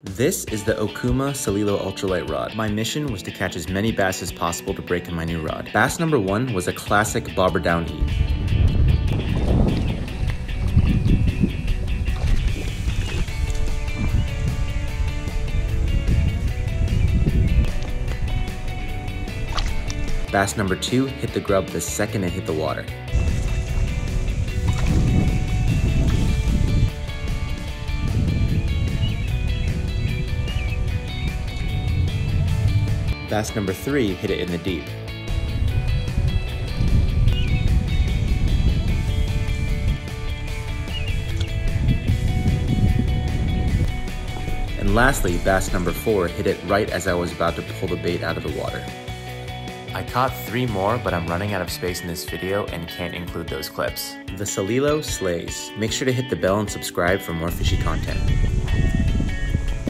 This is the Okuma Celilo Ultralight Rod. My mission was to catch as many bass as possible to break in my new rod. Bass number one was a classic bobber down E. Bass number two hit the grub the second it hit the water. Bass number three hit it in the deep. And lastly, bass number four hit it right as I was about to pull the bait out of the water. I caught three more, but I'm running out of space in this video and can't include those clips. The Celilo slays. Make sure to hit the bell and subscribe for more fishy content.